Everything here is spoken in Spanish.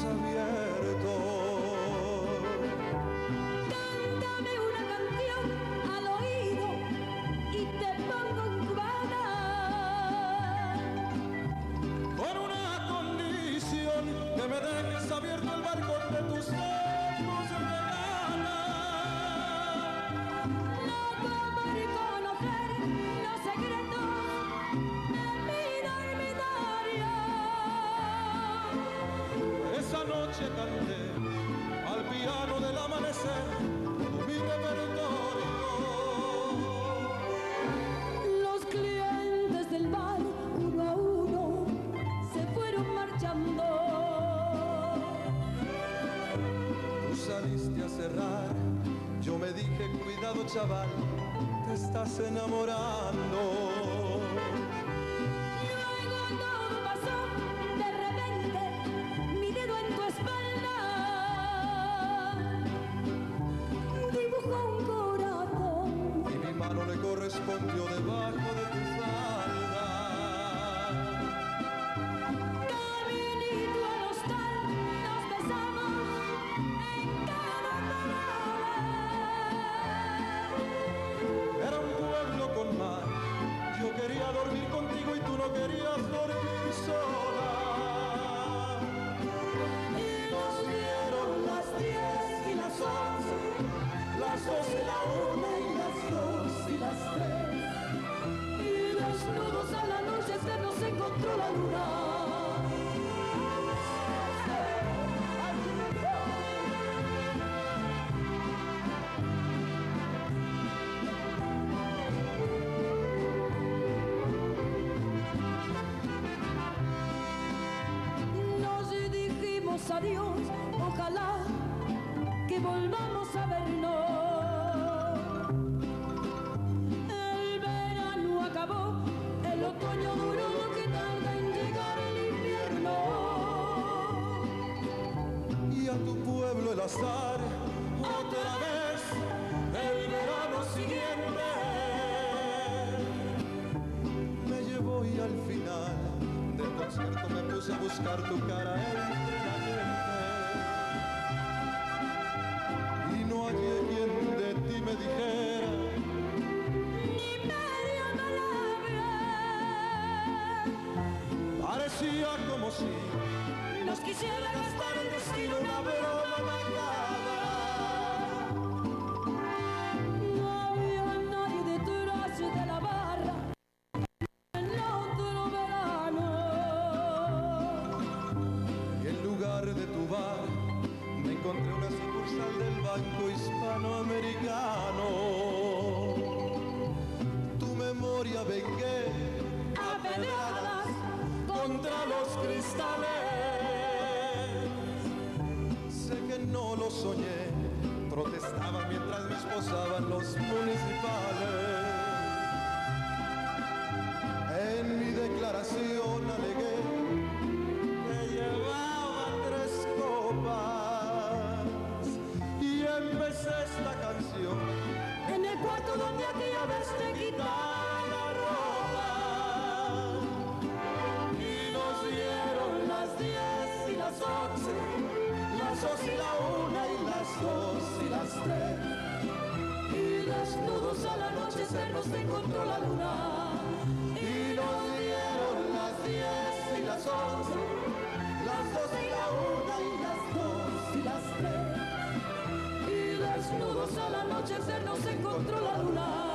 sabía chaval, te estás enamorando. Y las dos y las tres. Y desnudos a la noche se nos encontró la luna. Nos dijimos adiós, ojalá que volvamos a vernos. Azar, otra vez el verano siguiente. Me llevó y al final del concierto me puse a buscar tu cara entre la gente y no hallé quien de ti me dijera parecía como si quisiera gastar el destino una broma macabra lo soñé, protestaba mientras me esposaban los municipales. En mi declaración alegué que llevaba tres copas y empecé esta canción en el cuarto donde aquella vez te quitaba al anochecer nos encontró la luna. Y nos dieron las diez y las once, las dos y la una y las dos y las tres. Y desnudos al anochecer nos encontró la luna.